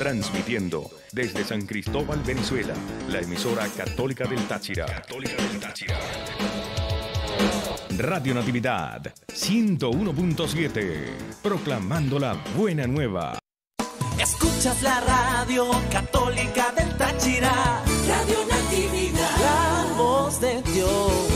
Transmitiendo desde San Cristóbal, Venezuela, la emisora católica del Táchira. Católica del Táchira. Radio Natividad 101.7, proclamando la buena nueva. Escuchas la radio católica del Táchira, Radio Natividad, la voz de Dios.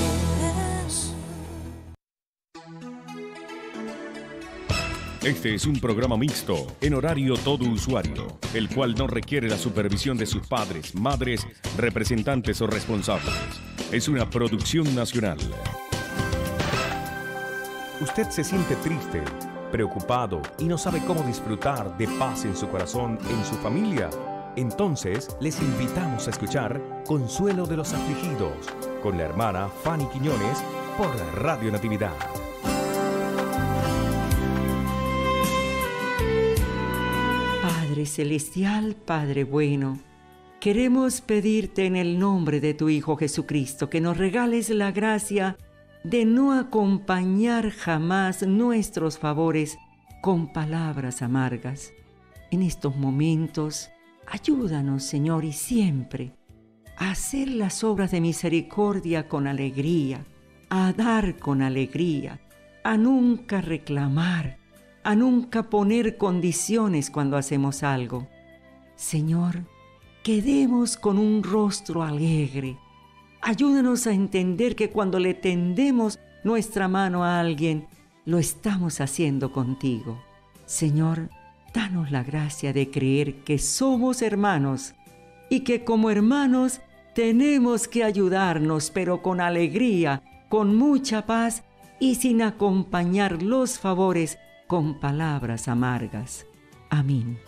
Este es un programa mixto, en horario todo usuario, el cual no requiere la supervisión de sus padres, madres, representantes o responsables. Es una producción nacional. Usted se siente triste, preocupado y no sabe cómo disfrutar de paz en su corazón, en su familia. Entonces les invitamos a escuchar Consuelo de los Afligidos con la hermana Fanny Quiñones por Radio Natividad. Padre Celestial, Padre bueno, queremos pedirte en el nombre de tu Hijo Jesucristo que nos regales la gracia de no acompañar jamás nuestros favores con palabras amargas. En estos momentos, ayúdanos, Señor, y siempre a hacer las obras de misericordia con alegría, a dar con alegría, a nunca reclamar, a nunca poner condiciones cuando hacemos algo. Señor, quedemos con un rostro alegre, Ayúdanos a entender que cuando le tendemos nuestra mano a alguien, lo estamos haciendo contigo. Señor, danos la gracia de creer que somos hermanos y que como hermanos tenemos que ayudarnos, pero con alegría, con mucha paz y sin acompañar los favores con palabras amargas. Amén.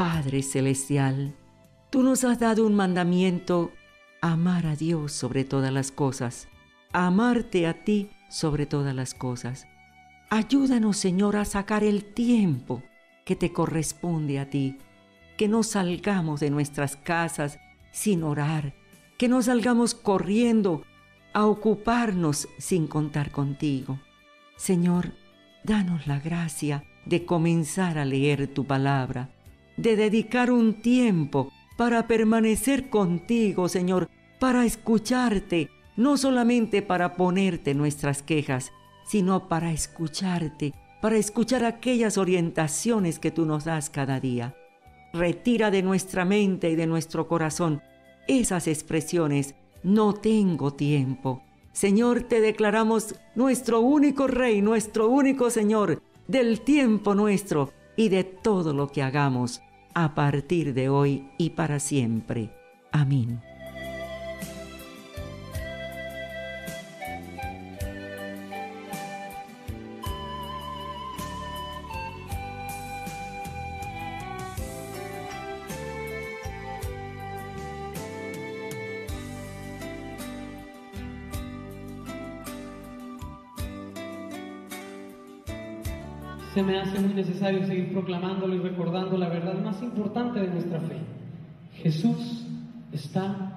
Padre Celestial, tú nos has dado un mandamiento, amar a Dios sobre todas las cosas, amarte a ti sobre todas las cosas. Ayúdanos, Señor, a sacar el tiempo que te corresponde a ti, que no salgamos de nuestras casas sin orar, que no salgamos corriendo a ocuparnos sin contar contigo. Señor, danos la gracia de comenzar a leer tu palabra de dedicar un tiempo para permanecer contigo, Señor, para escucharte, no solamente para ponerte nuestras quejas, sino para escucharte, para escuchar aquellas orientaciones que tú nos das cada día. Retira de nuestra mente y de nuestro corazón esas expresiones, no tengo tiempo. Señor, te declaramos nuestro único Rey, nuestro único Señor, del tiempo nuestro y de todo lo que hagamos a partir de hoy y para siempre. Amén. Se me hace muy necesario seguir proclamándolo y recordando la verdad más importante de nuestra fe. Jesús está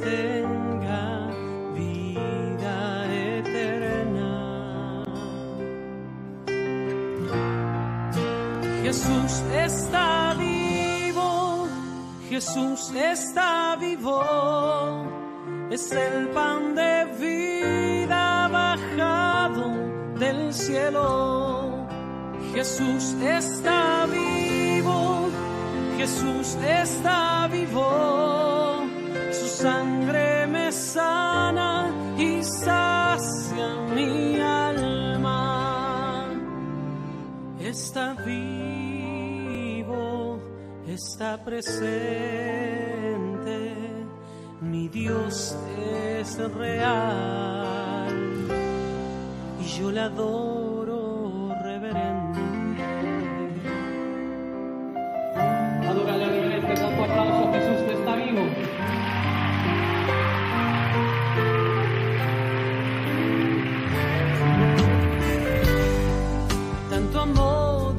tenga vida eterna. Jesús está vivo, Jesús está vivo, es el pan de vida bajado del cielo. Jesús está vivo, Jesús está vivo, sangre me sana y sacia mi alma. Está vivo, está presente, mi Dios es real. Y yo le adoro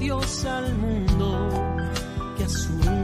Dios al mundo que a su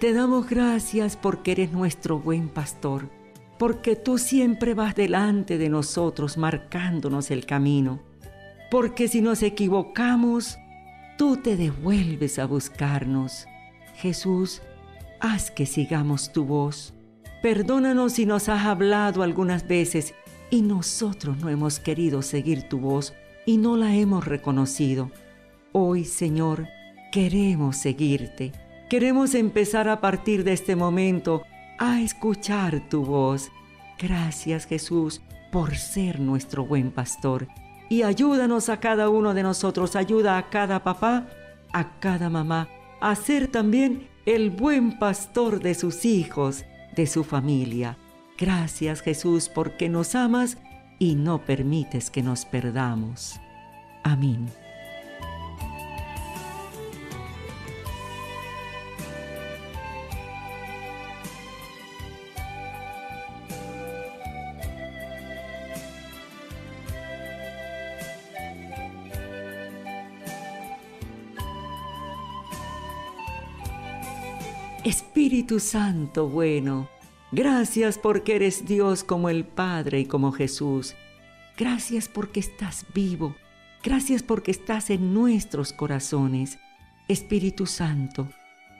te damos gracias porque eres nuestro buen pastor, porque tú siempre vas delante de nosotros marcándonos el camino, porque si nos equivocamos, tú te devuelves a buscarnos. Jesús, haz que sigamos tu voz. Perdónanos si nos has hablado algunas veces y nosotros no hemos querido seguir tu voz y no la hemos reconocido. Hoy, Señor, queremos seguirte. Queremos empezar a partir de este momento a escuchar tu voz. Gracias, Jesús, por ser nuestro buen pastor. Y ayúdanos a cada uno de nosotros, ayuda a cada papá, a cada mamá, a ser también el buen pastor de sus hijos, de su familia. Gracias Jesús porque nos amas y no permites que nos perdamos. Amén. Espíritu Santo bueno, gracias porque eres Dios como el Padre y como Jesús. Gracias porque estás vivo. Gracias porque estás en nuestros corazones. Espíritu Santo,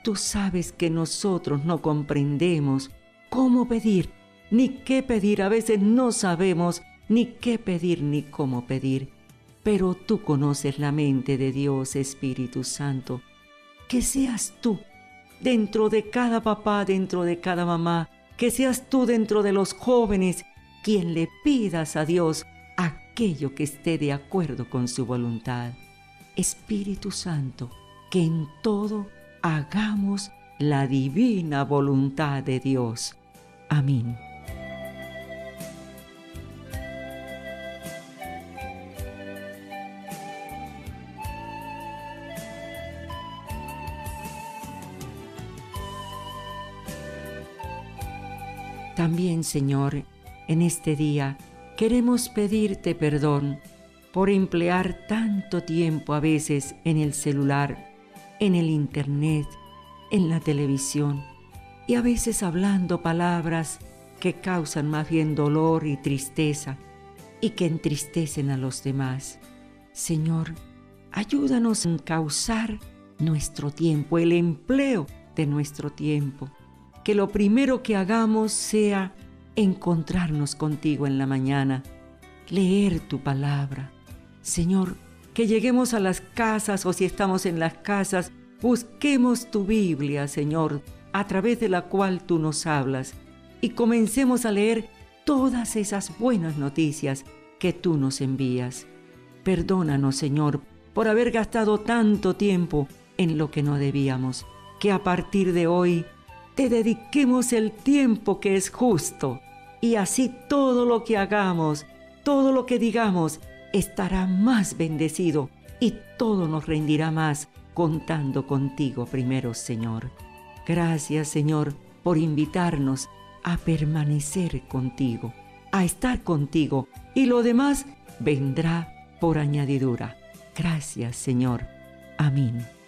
tú sabes que nosotros no comprendemos cómo pedir, ni qué pedir. A veces no sabemos ni qué pedir ni cómo pedir. Pero tú conoces la mente de Dios, Espíritu Santo. Que seas tú dentro de cada papá, dentro de cada mamá, que seas tú dentro de los jóvenes quien le pidas a Dios aquello que esté de acuerdo con su voluntad. Espíritu Santo, que en todo hagamos la divina voluntad de Dios. Amén. También, Señor, en este día queremos pedirte perdón por emplear tanto tiempo a veces en el celular, en el Internet, en la televisión y a veces hablando palabras que causan más bien dolor y tristeza y que entristecen a los demás. Señor, ayúdanos a causar nuestro tiempo, el empleo de nuestro tiempo que lo primero que hagamos sea encontrarnos contigo en la mañana, leer tu palabra. Señor, que lleguemos a las casas o si estamos en las casas, busquemos tu Biblia, Señor, a través de la cual tú nos hablas y comencemos a leer todas esas buenas noticias que tú nos envías. Perdónanos, Señor, por haber gastado tanto tiempo en lo que no debíamos, que a partir de hoy te dediquemos el tiempo que es justo y así todo lo que hagamos, todo lo que digamos, estará más bendecido y todo nos rendirá más contando contigo primero, Señor. Gracias, Señor, por invitarnos a permanecer contigo, a estar contigo y lo demás vendrá por añadidura. Gracias, Señor. Amén.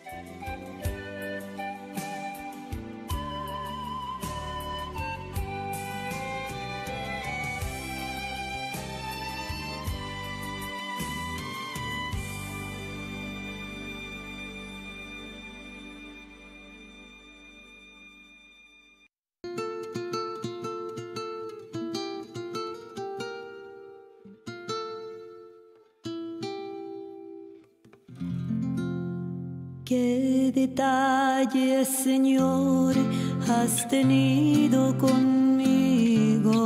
¿Qué detalles, Señor, has tenido conmigo?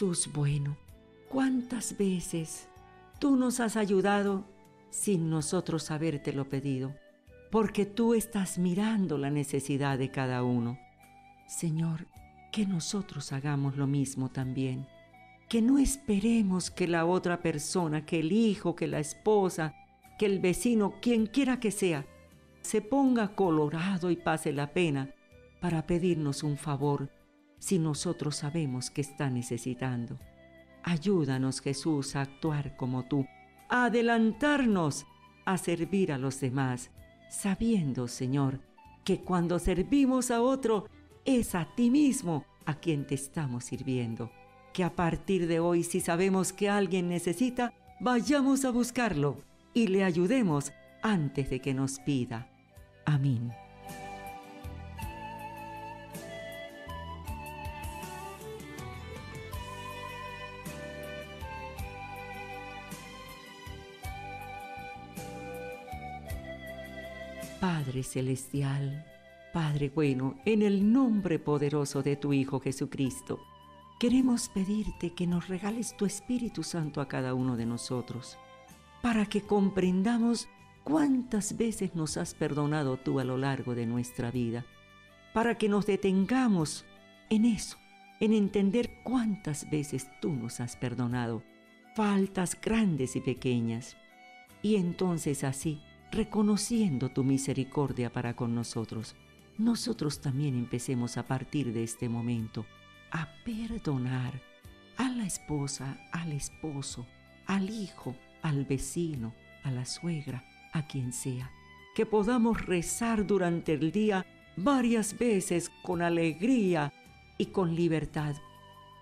Jesús bueno, ¿cuántas veces tú nos has ayudado sin nosotros habértelo pedido? Porque tú estás mirando la necesidad de cada uno. Señor, que nosotros hagamos lo mismo también. Que no esperemos que la otra persona, que el hijo, que la esposa, que el vecino, quien quiera que sea, se ponga colorado y pase la pena para pedirnos un favor si nosotros sabemos que está necesitando. Ayúdanos Jesús a actuar como tú, a adelantarnos a servir a los demás, sabiendo, Señor, que cuando servimos a otro es a ti mismo a quien te estamos sirviendo. Que a partir de hoy, si sabemos que alguien necesita, vayamos a buscarlo y le ayudemos antes de que nos pida. Amén. Padre Celestial, Padre bueno, en el nombre poderoso de tu Hijo Jesucristo, queremos pedirte que nos regales tu Espíritu Santo a cada uno de nosotros, para que comprendamos cuántas veces nos has perdonado tú a lo largo de nuestra vida, para que nos detengamos en eso, en entender cuántas veces tú nos has perdonado, faltas grandes y pequeñas, y entonces así, reconociendo tu misericordia para con nosotros, nosotros también empecemos a partir de este momento a perdonar a la esposa, al esposo, al hijo, al vecino, a la suegra, a quien sea. Que podamos rezar durante el día varias veces con alegría y con libertad.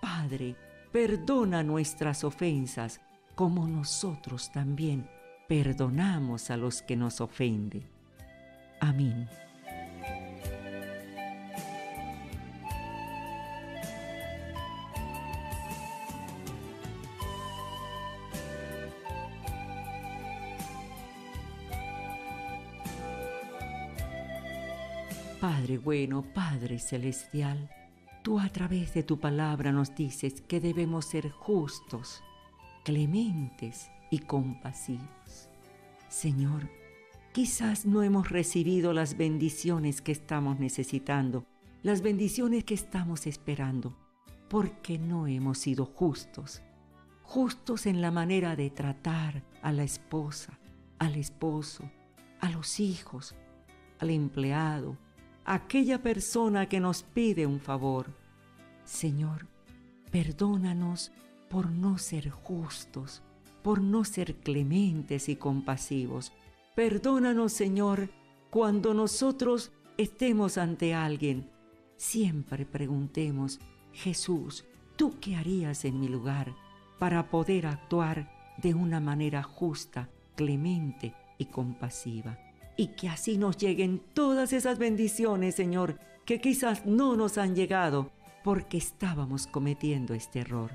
Padre, perdona nuestras ofensas como nosotros también perdonamos a los que nos ofenden. Amén. Padre bueno, Padre celestial, tú a través de tu palabra nos dices que debemos ser justos, clementes y compasivos. Señor, quizás no hemos recibido las bendiciones que estamos necesitando, las bendiciones que estamos esperando, porque no hemos sido justos, justos en la manera de tratar a la esposa, al esposo, a los hijos, al empleado, a aquella persona que nos pide un favor. Señor, perdónanos por no ser justos, por no ser clementes y compasivos. Perdónanos, Señor, cuando nosotros estemos ante alguien. Siempre preguntemos, Jesús, ¿tú qué harías en mi lugar para poder actuar de una manera justa, clemente y compasiva? Y que así nos lleguen todas esas bendiciones, Señor, que quizás no nos han llegado porque estábamos cometiendo este error.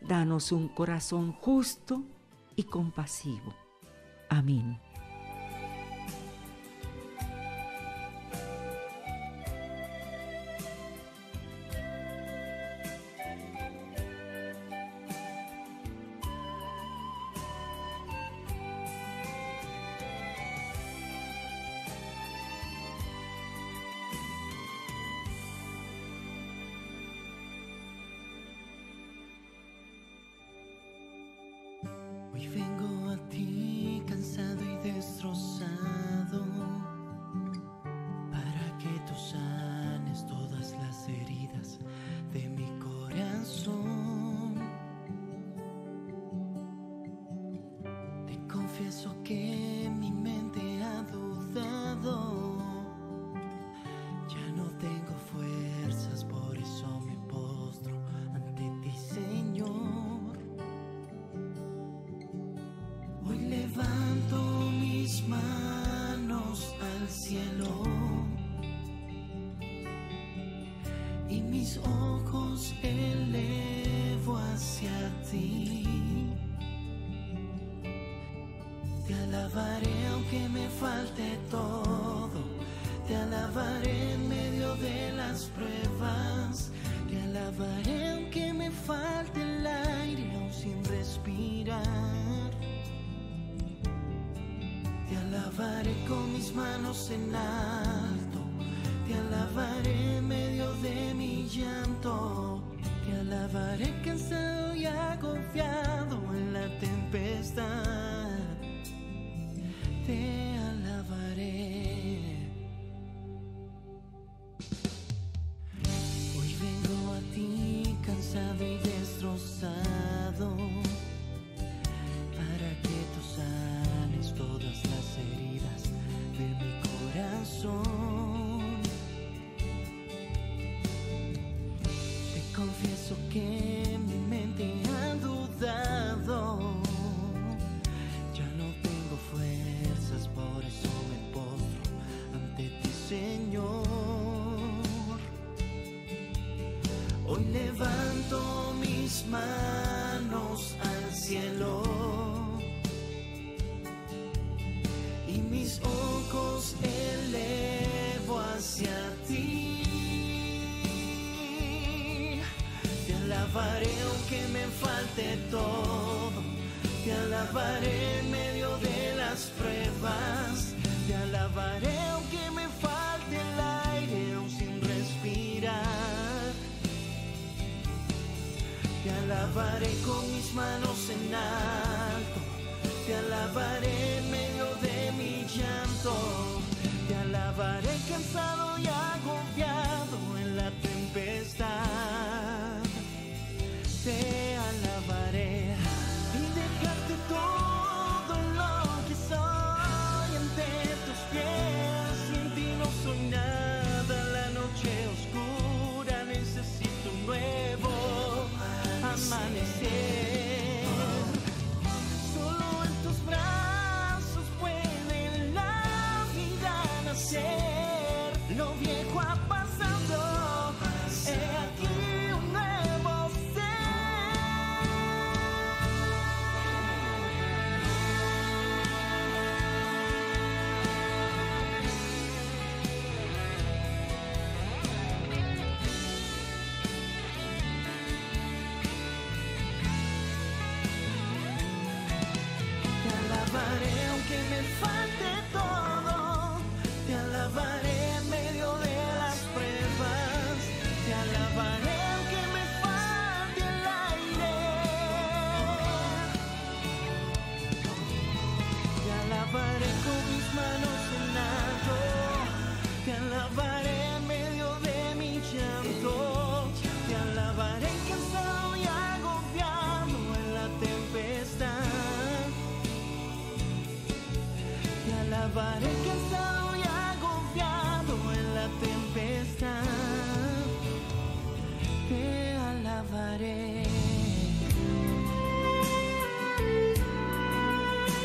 Danos un corazón justo y compasivo. Amén. Y mis ojos elevo hacia ti. Te alabaré aunque me falte todo. Te alabaré en medio de las pruebas. Te alabaré aunque me falte el aire aún sin respirar. Te alabaré con mis manos en alto. Te alabaré en medio de mi llanto. Te alabaré cansado y agobiado manos al cielo y mis ojos elevo hacia ti. Te alabaré aunque me falte todo. Te alabaré manos en alto. Te alabaré en medio de mi llanto. Te alabaré cansado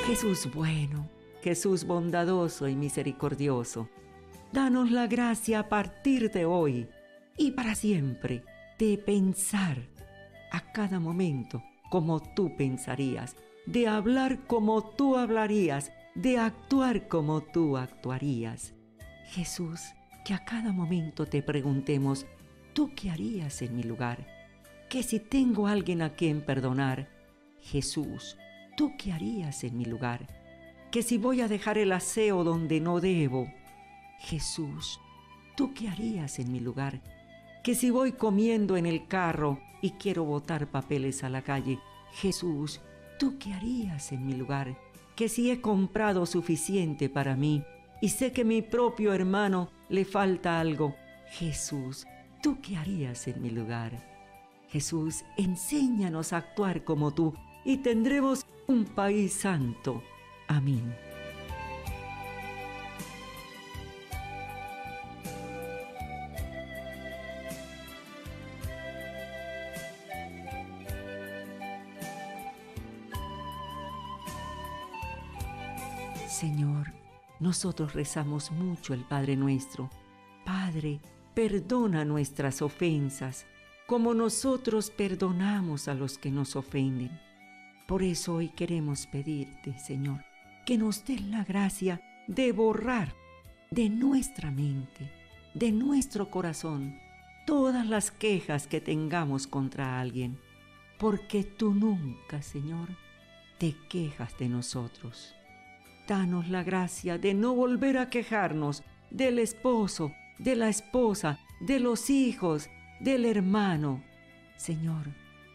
Jesús bueno, Jesús bondadoso y misericordioso, danos la gracia a partir de hoy y para siempre de pensar a cada momento como tú pensarías, de hablar como tú hablarías, de actuar como tú actuarías. Jesús, que a cada momento te preguntemos, ¿tú qué harías en mi lugar? Que si tengo alguien a quien perdonar, Jesús, ¿tú qué harías en mi lugar? Que si voy a dejar el aseo donde no debo, Jesús, ¿tú qué harías en mi lugar? Que si voy comiendo en el carro y quiero botar papeles a la calle, Jesús, ¿tú qué harías en mi lugar? Que si he comprado suficiente para mí y sé que mi propio hermano le falta algo, Jesús, ¿tú qué harías en mi lugar? Jesús, enséñanos a actuar como tú y tendremos un país santo. Amén. Señor, nosotros rezamos mucho el Padre nuestro. Padre, perdona nuestras ofensas, como nosotros perdonamos a los que nos ofenden. Por eso hoy queremos pedirte, Señor, que nos des la gracia de borrar de nuestra mente, de nuestro corazón, todas las quejas que tengamos contra alguien, porque tú nunca, Señor, te quejas de nosotros. Danos la gracia de no volver a quejarnos del esposo, de la esposa, de los hijos, del hermano. Señor,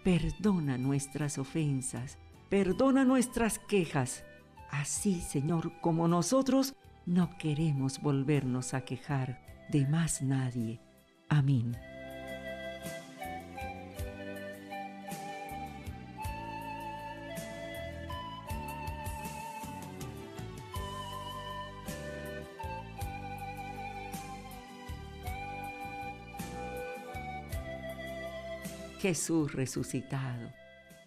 perdona nuestras ofensas, perdona nuestras quejas. Así, Señor, como nosotros no queremos volvernos a quejar de más nadie. Amén. Jesús resucitado,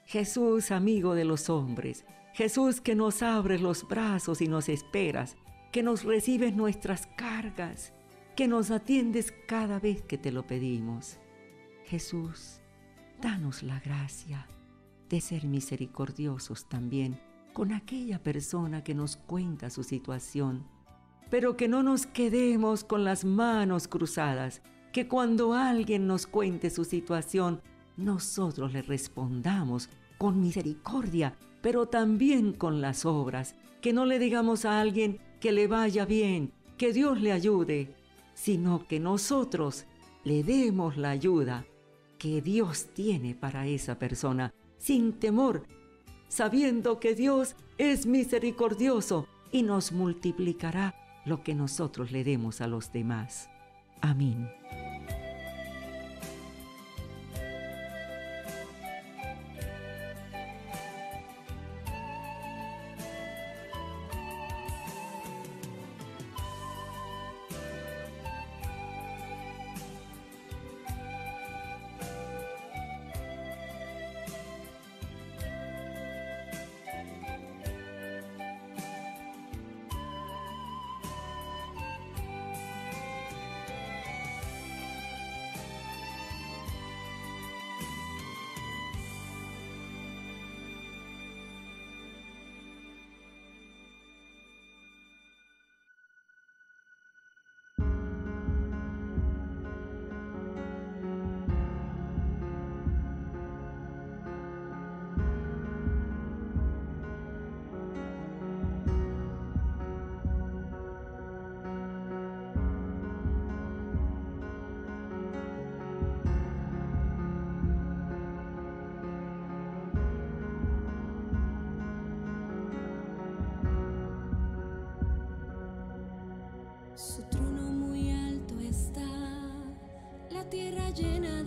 Jesús amigo de los hombres, Jesús que nos abre los brazos y nos esperas, que nos recibes nuestras cargas, que nos atiendes cada vez que te lo pedimos. Jesús, danos la gracia de ser misericordiosos también con aquella persona que nos cuenta su situación, pero que no nos quedemos con las manos cruzadas, que cuando alguien nos cuente su situación, nosotros le respondamos con misericordia, pero también con las obras, que no le digamos a alguien que le vaya bien, que Dios le ayude, sino que nosotros le demos la ayuda que Dios tiene para esa persona, sin temor, sabiendo que Dios es misericordioso y nos multiplicará lo que nosotros le demos a los demás. Amén.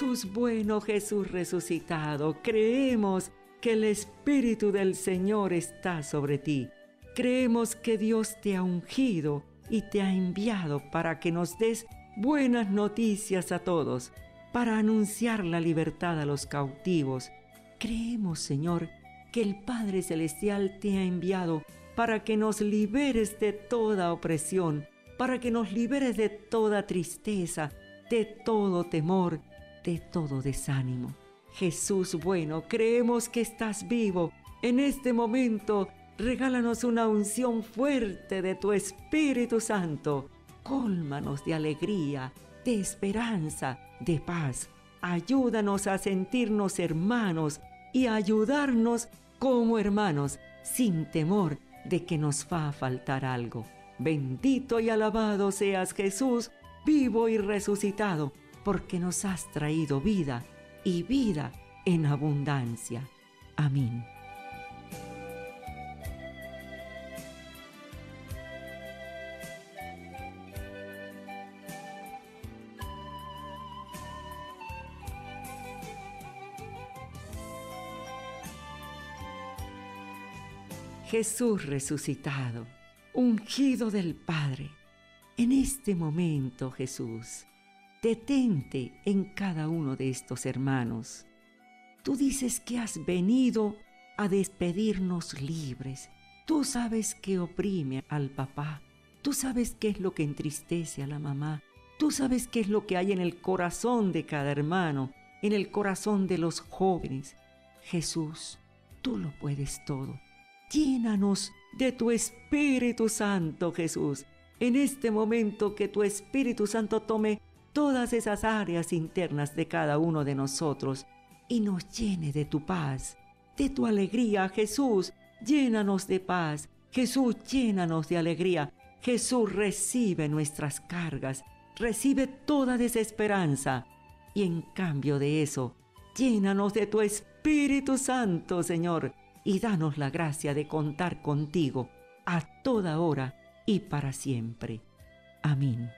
Jesús bueno, Jesús resucitado, creemos que el Espíritu del Señor está sobre ti. Creemos que Dios te ha ungido y te ha enviado para que nos des buenas noticias a todos, para anunciar la libertad a los cautivos. Creemos, Señor, que el Padre Celestial te ha enviado para que nos liberes de toda opresión, para que nos liberes de toda tristeza, de todo temor, de todo desánimo. Jesús bueno, creemos que estás vivo. En este momento, regálanos una unción fuerte de tu Espíritu Santo. Cólmanos de alegría, de esperanza, de paz. Ayúdanos a sentirnos hermanos y a ayudarnos como hermanos, sin temor de que nos va a faltar algo. Bendito y alabado seas Jesús, vivo y resucitado, porque nos has traído vida y vida en abundancia. Amén. Jesús resucitado, ungido del Padre. En este momento, Jesús, detente en cada uno de estos hermanos. Tú dices que has venido a despedirnos libres. Tú sabes que oprime al papá. Tú sabes qué es lo que entristece a la mamá. Tú sabes qué es lo que hay en el corazón de cada hermano, en el corazón de los jóvenes. Jesús, tú lo puedes todo. Llénanos de tu Espíritu Santo, Jesús. En este momento que tu Espíritu Santo tome todas esas áreas internas de cada uno de nosotros y nos llene de tu paz, de tu alegría, Jesús. Llénanos de paz. Jesús, llénanos de alegría. Jesús, recibe nuestras cargas, recibe toda desesperanza. Y en cambio de eso, llénanos de tu Espíritu Santo, Señor y danos la gracia de contar contigo a toda hora y para siempre. Amén.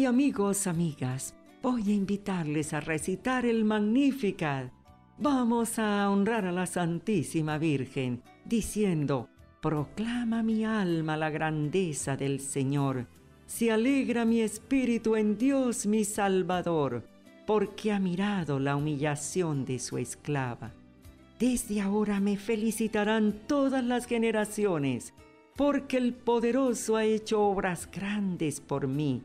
Y amigos, amigas, voy a invitarles a recitar el Magnificat Vamos a honrar a la Santísima Virgen, diciendo, Proclama mi alma la grandeza del Señor. Se alegra mi espíritu en Dios mi Salvador, porque ha mirado la humillación de su esclava. Desde ahora me felicitarán todas las generaciones, porque el poderoso ha hecho obras grandes por mí.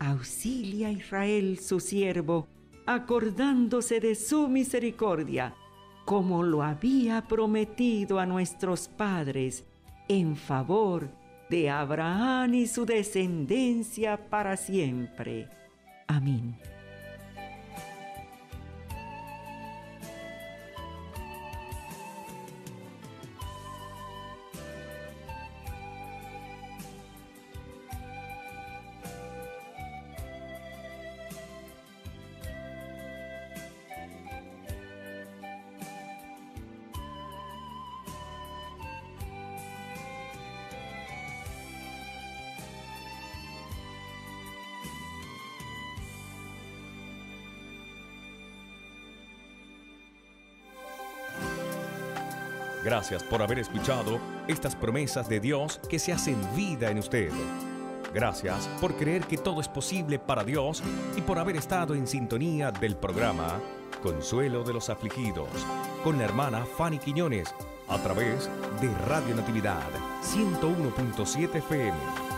Auxilia a Israel su siervo, acordándose de su misericordia, como lo había prometido a nuestros padres, en favor de Abraham y su descendencia para siempre. Amén. Gracias por haber escuchado estas promesas de Dios que se hacen vida en usted. Gracias por creer que todo es posible para Dios y por haber estado en sintonía del programa Consuelo de los Afligidos con la hermana Fanny Quiñones a través de Radio Natividad 101.7 FM.